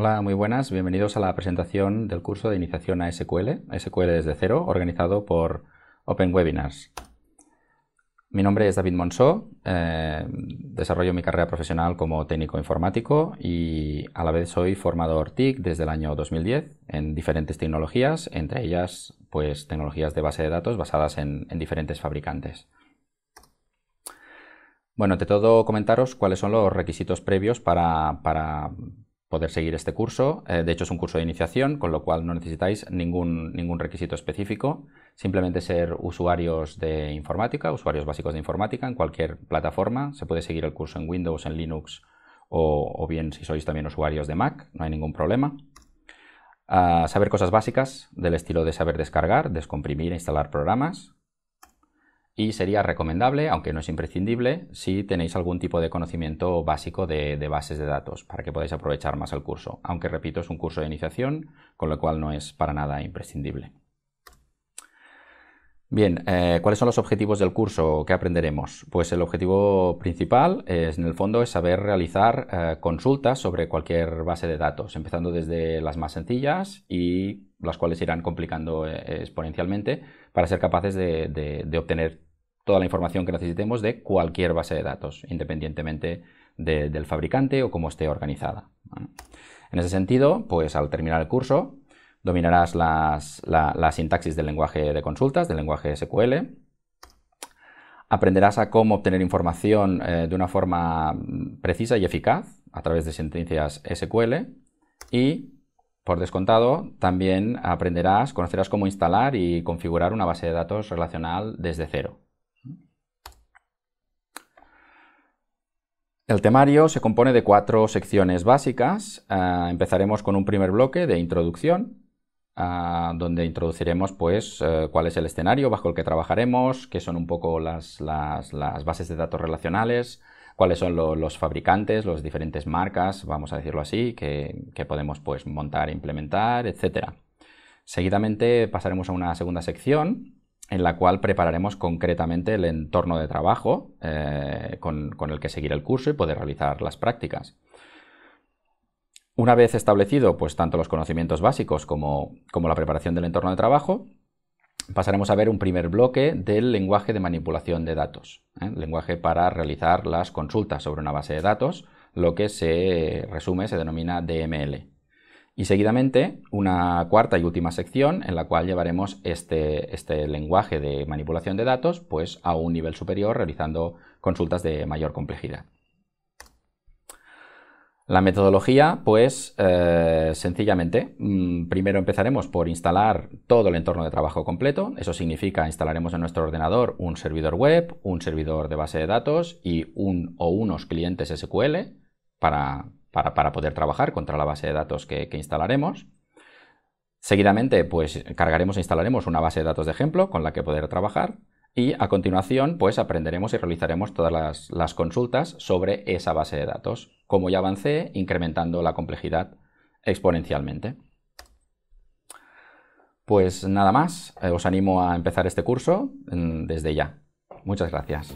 Hola, muy buenas. Bienvenidos a la presentación del curso de iniciación a SQL, SQL desde cero, organizado por Open Webinars. Mi nombre es David Monsó, eh, desarrollo mi carrera profesional como técnico informático y a la vez soy formador TIC desde el año 2010 en diferentes tecnologías, entre ellas pues tecnologías de base de datos basadas en, diferentes fabricantes. Bueno, ante todo comentaros cuáles son los requisitos previos para, para poder seguir este curso. Eh, de hecho, es un curso de iniciación, con lo cual no necesitáis ningún, ningún requisito específico. Simplemente ser usuarios de informática, usuarios básicos de informática en cualquier plataforma. Se puede seguir el curso en Windows, en Linux o, bien si sois también usuarios de Mac, no hay ningún problema. Ah, saber cosas básicas del estilo de saber descargar, descomprimir e instalar programas, y sería recomendable, aunque no es imprescindible, si tenéis algún tipo de conocimiento básico de, bases de datos para que podáis aprovechar más el curso, aunque repito es un curso de iniciación, con lo cual no es para nada imprescindible. Bien, eh, ¿cuáles son los objetivos del curso? ¿Qué aprenderemos? Pues el objetivo principal es, en el fondo es saber realizar eh, consultas sobre cualquier base de datos, empezando desde las más sencillas y las cuales irán complicando eh, exponencialmente para ser capaces de obtener toda la información que necesitemos de cualquier base de datos, independientemente del fabricante o cómo esté organizada. En ese sentido, pues al terminar el curso, dominarás la, sintaxis del lenguaje de consultas, del lenguaje SQL, aprenderás a cómo obtener información eh, de una forma precisa y eficaz a través de sentencias SQL y, por descontado, también aprenderás, conocerás cómo instalar y configurar una base de datos relacional desde cero. El temario se compone de cuatro secciones básicas. Ah, empezaremos con un primer bloque de introducción, ah, donde introduciremos pues, eh, cuál es el escenario bajo el que trabajaremos, qué son un poco las, bases de datos relacionales, cuáles son los fabricantes, las diferentes marcas, vamos a decirlo así, que, podemos pues, montar e implementar, etc. Seguidamente pasaremos a una segunda sección en la cual prepararemos concretamente el entorno de trabajo eh, con, el que seguir el curso y poder realizar las prácticas. Una vez establecido pues, tanto los conocimientos básicos como, la preparación del entorno de trabajo, pasaremos a ver un primer bloque del lenguaje de manipulación de datos, ¿eh? lenguaje para realizar las consultas sobre una base de datos, lo que se resume, se denomina DML. Y seguidamente una cuarta y última sección en la cual llevaremos este, este, lenguaje de manipulación de datos pues, a un nivel superior realizando consultas de mayor complejidad. La metodología, pues eh, sencillamente, mm, primero empezaremos por instalar todo el entorno de trabajo completo. Eso significa instalaremos en nuestro ordenador un servidor web, un servidor de base de datos y un o unos clientes SQL para, para, poder trabajar contra la base de datos que, instalaremos. Seguidamente, pues cargaremos e instalaremos una base de datos de ejemplo con la que poder trabajar y a continuación, pues aprenderemos y realizaremos todas las, consultas sobre esa base de datos, como ya avancé, incrementando la complejidad exponencialmente. Pues nada más, eh, os animo a empezar este curso mm, desde ya. Muchas gracias.